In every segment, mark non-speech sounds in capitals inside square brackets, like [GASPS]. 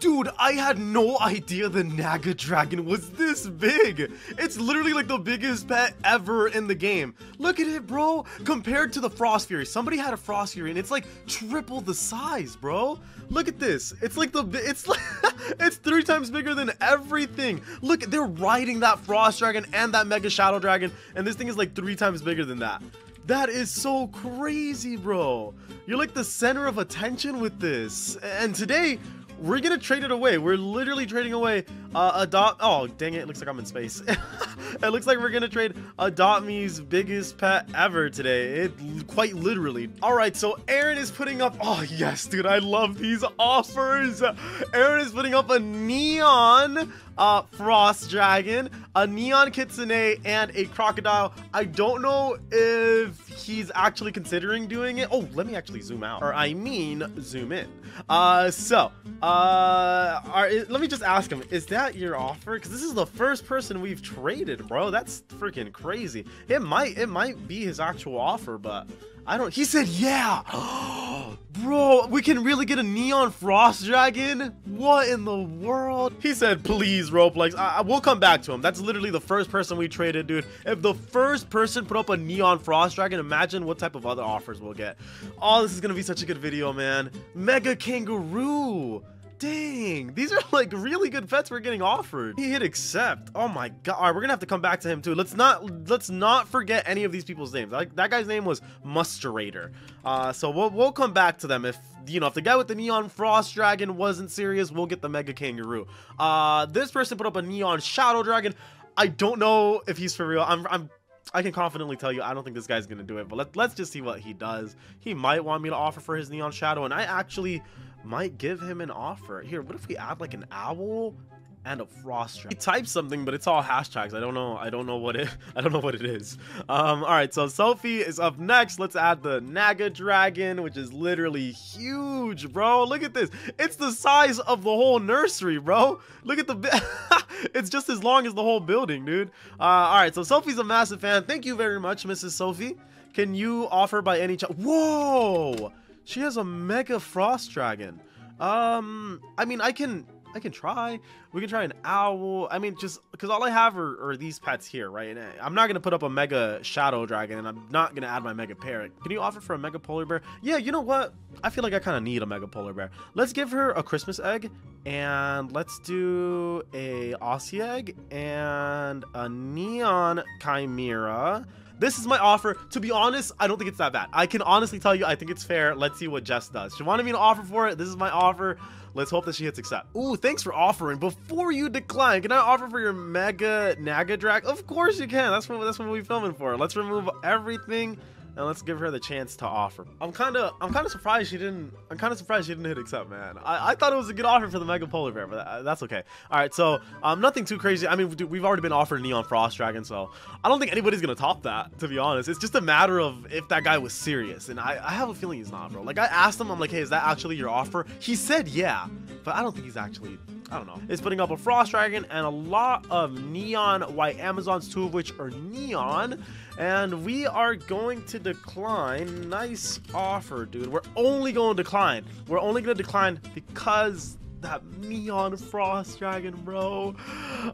Dude, I had no idea the Naga Dragon was this big. It's literally like the biggest pet ever in the game. Look at it, bro. Compared to the Frost Fury. Somebody had a Frost Fury and it's like triple the size, bro. Look at this. It's like the, it's like, [LAUGHS] it's three times bigger than everything. Look, they're riding that Frost Dragon and that Mega Shadow Dragon. And this thing is like three times bigger than that. That is so crazy, bro. You're like the center of attention with this. And today, we're gonna trade it away. We're literally trading away uh, Adopt. Oh, dang it! It looks like I'm in space. [LAUGHS] it looks like we're gonna trade Adopt Me's biggest pet ever today. It quite literally. All right, so Aaron is putting up. Oh yes, dude, I love these offers. Aaron is putting up a neon uh, Frost Dragon, a Neon Kitsune, and a Crocodile. I don't know if he's actually considering doing it. Oh, let me actually zoom out. Or I mean, zoom in. Uh, so, uh, are, let me just ask him, is that your offer? Because this is the first person we've traded, bro. That's freaking crazy. It might, it might be his actual offer, but I don't. He said, yeah. [GASPS] Bro, we can really get a Neon Frost Dragon? What in the world? He said, please, Roblox. I, I, we'll come back to him. That's literally the first person we traded, dude. If the first person put up a Neon Frost Dragon, imagine what type of other offers we'll get. Oh, this is going to be such a good video, man. Mega Kangaroo. Dang, these are like really good pets we're getting offered. He hit accept. Oh my god. All right, we're gonna have to come back to him too. Let's not let's not forget any of these people's names. Like that guy's name was Musterator. Uh, so we'll we'll come back to them if you know if the guy with the neon frost dragon wasn't serious. We'll get the mega kangaroo. Uh, this person put up a neon shadow dragon. I don't know if he's for real. I'm I'm I can confidently tell you I don't think this guy's gonna do it, but let, let's just see what he does. He might want me to offer for his Neon Shadow, and I actually might give him an offer. Here, what if we add like an owl and a frost trap. He typed something, but it's all hashtags. I don't know. I don't know what it. [LAUGHS] I don't know what it is. Um. All right. So Sophie is up next. Let's add the Naga Dragon, which is literally huge, bro. Look at this. It's the size of the whole nursery, bro. Look at the. [LAUGHS] it's just as long as the whole building, dude. Uh. All right. So Sophie's a massive fan. Thank you very much, Mrs. Sophie. Can you offer by any chance? Whoa. She has a Mega Frost Dragon. Um, I mean, I can I can try. We can try an owl. I mean, just because all I have are, are, these pets here, right? And eh, I'm not gonna put up a mega shadow dragon, and I'm not gonna add my mega parrot. Can you offer for a mega polar bear? Yeah, you know what? I feel like I kind of need a mega polar bear. Let's give her a Christmas egg, and let's do a Aussie egg and a neon chimera. This is my offer. To be honest, I don't think it's that bad. I can honestly tell you, I think it's fair. Let's see what Jess does. She wanted me to offer for it. This is my offer. Let's hope that she hits accept. Ooh, thanks for offering. Before you decline, can I offer for your Mega Naga Drag? Of course you can. That's what that's what we're filming for. Let's remove everything and let's give her the chance to offer. I'm kind of I'm kind of surprised she didn't. I'm kind of surprised she didn't hit accept, man. I, I thought it was a good offer for the Mega Polar Bear, but that, that's okay. All right, so um, nothing too crazy. I mean, we've already been offered Neon Frost Dragon, so I don't think anybody's gonna top that. To be honest, it's just a matter of if that guy was serious, and I, I have a feeling he's not, bro. Like I asked him, I'm like, hey, is that actually your offer? He said yeah, but I don't think he's actually I don't know. It's putting up a Frost Dragon and a lot of neon white Amazons, two of which are neon. And we are going to decline. Nice offer, dude. We're only going to decline. We're only going to decline because that neon frost dragon, bro.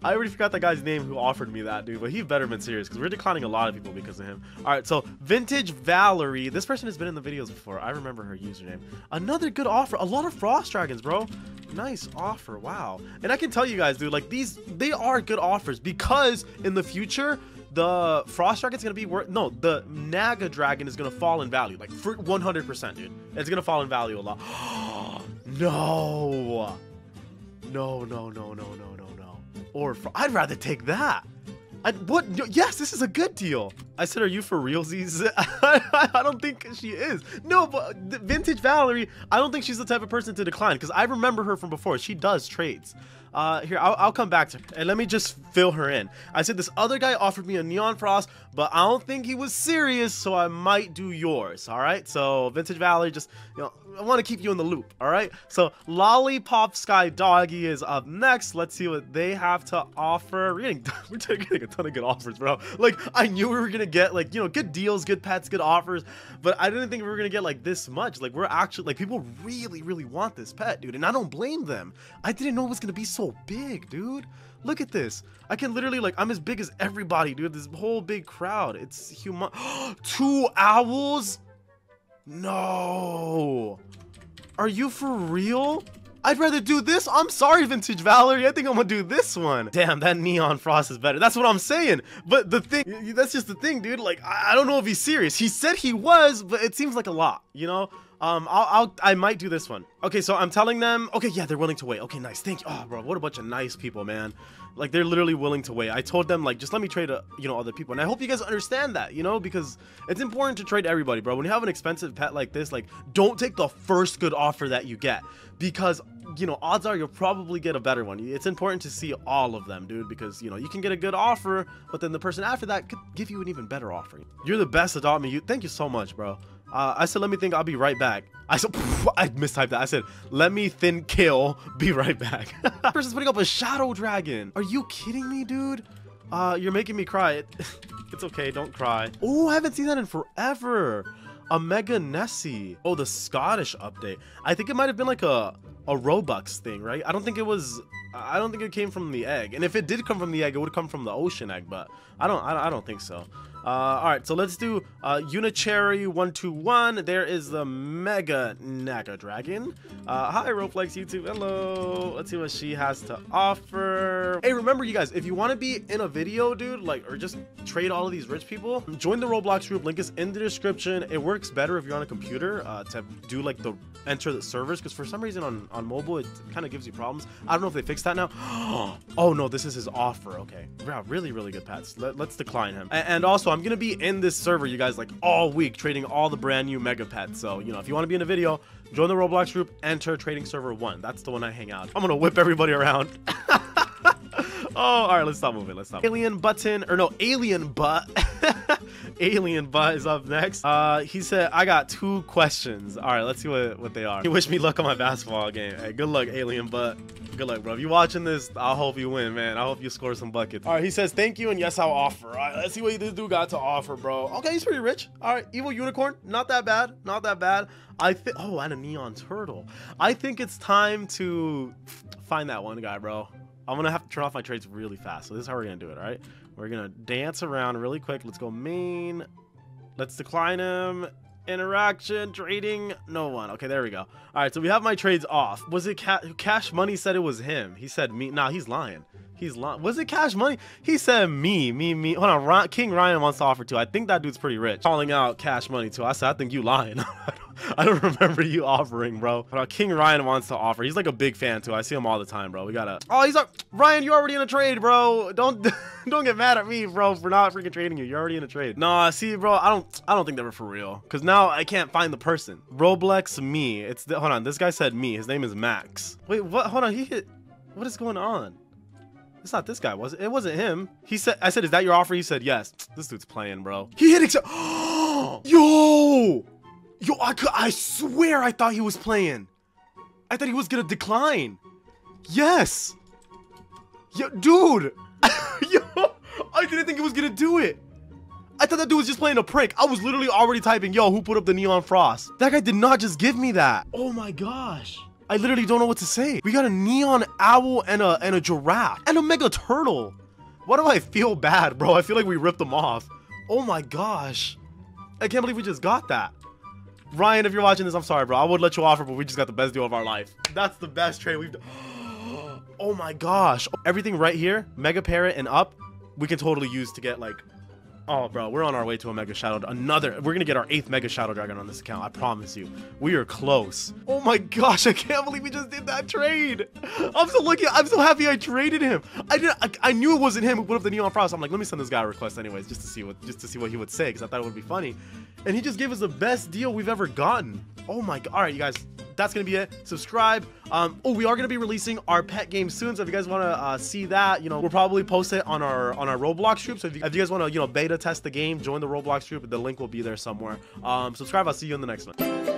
I already forgot that guy's name who offered me that, dude. But he better been serious because we're declining a lot of people because of him. All right, so Vintage Valerie. This person has been in the videos before. I remember her username. Another good offer. A lot of frost dragons, bro. Nice offer. Wow. And I can tell you guys, dude, like these, they are good offers because in the future, the Frost Dragon's gonna be worth no, the Naga Dragon is gonna fall in value, like for 100%, dude. It's gonna fall in value a lot. [GASPS] no, no, no, no, no, no, no, no. Or I'd rather take that. I, what? Yes, this is a good deal. I said, are you for realsies? [LAUGHS] I don't think she is. No, but Vintage Valerie, I don't think she's the type of person to decline because I remember her from before. She does trades. Uh, here, I'll, I'll, come back to her. And let me just fill her in. I said this other guy offered me a Neon Frost, but I don't think he was serious, so I might do yours, all right? So, Vintage Valley, just, you know, I want to keep you in the loop, all right? So, Lollipop Sky Doggy is up next. Let's see what they have to offer. We're getting, [LAUGHS] we're getting a ton of good offers, bro. Like, I knew we were going gonna get like you know good deals, good pets, good offers, but I didn't think we were gonna get like this much. Like we're actually like people really really want this pet, dude, and I don't blame them. I didn't know it was gonna be so big, dude. Look at this. I can literally like I'm as big as everybody, dude. This whole big crowd. It's human. [GASPS] Two owls? No. Are you for real? I'd rather do this. I'm sorry, Vintage Valerie. I think I'm gonna do this one. Damn, that Neon Frost is better. That's what I'm saying. But the thing, that's just the thing, dude. Like, I don't know if he's serious. He said he was, but it seems like a lot, you know? Um, I'll, I'll, I might do this one. Okay, so I'm telling them, okay, yeah, they're willing to wait. Okay, nice, thank you. Oh, bro, what a bunch of nice people, man. Like, they're literally willing to wait. I told them, like, just let me trade, uh, you know, other people. And I hope you guys understand that, you know, because it's important to trade everybody, bro. When you have an expensive pet like this, like, don't take the first good offer that you get. Because, you know, odds are you'll probably get a better one. It's important to see all of them, dude, because, you know, you can get a good offer, but then the person after that could give you an even better offer. You're the best, adopt me. You, thank you so much, bro. Uh, I said, let me think. I'll be right back. I said, [LAUGHS] I mistyped that. I said, let me thin kill. [LAUGHS] Be right back. [LAUGHS] Person's putting up a shadow dragon. Are you kidding me, dude? Uh, you're making me cry. It, it's okay. Don't cry. Oh, I haven't seen that in forever. A Mega Nessie. Oh, the Scottish update. I think it might have been like a a Robux thing, right? I don't think it was. I don't think it came from the egg. And if it did come from the egg, it would come from the ocean egg. But I don't. I don't think so. Uh, all right, so let's do uh, Unicherry 121. There is the Mega Naga Dragon. Uh, hi, Roblox YouTube. Hello. Let's see what she has to offer. Hey, remember, you guys, if you want to be in a video, dude, like, or just trade all of these rich people, join the Roblox group. Link is in the description. It works better if you're on a computer uh, to do like the enter the servers because for some reason on on mobile it kind of gives you problems. I don't know if they fixed that now. [GASPS] oh no, this is his offer. Okay, yeah, really, really good pets. Let, us decline him. And, and also, I'm gonna be in this server, you guys, like all week trading all the brand new mega pets. So you know, if you want to be in a video, join the Roblox group. Enter trading server one. That's the one I hang out. I'm gonna whip everybody around. [LAUGHS] oh, all right, let's stop moving. Let's stop. Alien button, or no, alien butt. [LAUGHS] alien butt is up next. Uh, he said, I got two questions. All right, let's see what, what they are. He wished me luck on my basketball game. Hey, good luck, alien butt. Good luck, bro. If you're watching this, I hope you win, man. I hope you score some buckets. All right, he says, thank you, and yes, I'll offer. All right, let's see what this dude got to offer, bro. Okay, he's pretty rich. All right, evil unicorn, not that bad. Not that bad. I think, oh, and a neon turtle. I think it's time to find that one guy, bro. I'm gonna have to turn off my trades really fast. So this is how we're gonna do it, all right? We're gonna dance around really quick. Let's go main. Let's decline him. Interaction, trading, no one. Okay, there we go. All right, so we have my trades off. Was it ca Cash Money said it was him? He said me. Nah, he's lying. He's lying. Was it Cash Money? He said me, me, me. Hold on, King Ryan wants to offer too. I think that dude's pretty rich. Calling out Cash Money too. I said, I think you lying. [LAUGHS] [LAUGHS] I don't remember you offering, bro. But uh, King Ryan wants to offer. He's like a big fan too. I see him all the time, bro. We gotta. Oh, he's like Ryan. You're already in a trade, bro. Don't [LAUGHS] don't get mad at me, bro, for not freaking trading you. You're already in a trade. Nah, see, bro. I don't I don't think they were for real. Cause now I can't find the person. Roblox me. It's the, hold on. This guy said me. His name is Max. Wait, what? Hold on. He hit. What is going on? It's not this guy, was it? It wasn't him. He said, I said, is that your offer? He said, yes. This dude's playing, bro. He hit accept. [GASPS] Yo! Yo, I, I swear I thought he was playing. I thought he was gonna decline. Yes. Yo, dude. [LAUGHS] Yo, I didn't think he was gonna do it. I thought that dude was just playing a prank. I was literally already typing, yo, who put up the neon frost? That guy did not just give me that. Oh my gosh. I literally don't know what to say. We got a neon owl and a and a giraffe and a mega turtle. Why do I feel bad, bro? I feel like we ripped them off. Oh my gosh. I can't believe we just got that. Ryan, if you're watching this, I'm sorry, bro. I would let you offer, but we just got the best deal of our life. That's the best trade we've done. [GASPS] Oh my gosh. Everything right here, Mega Parrot and up, we can totally use to get like Oh, bro, we're on our way to a Mega Shadow. Another, we're gonna get our eighth Mega Shadow Dragon on this account. I promise you. We are close. Oh my gosh, [LAUGHS] I can't believe we just did that trade. I'm so lucky. I'm so happy I traded him. I did. I, I knew it wasn't him who put up the Neon Frost. I'm like, let me send this guy a request anyways, just to see what, just to see what he would say, because I thought it would be funny. And he just gave us the best deal we've ever gotten. Oh my god. All right, you guys that's gonna be it. Subscribe. Um oh we are gonna be releasing our pet game soon so if you guys want to uh, see that you know we'll probably post it on our on our roblox group. So if you, if you guys want to you know beta test the game join the roblox group the link will be there somewhere. Um subscribe. I'll see you in the next one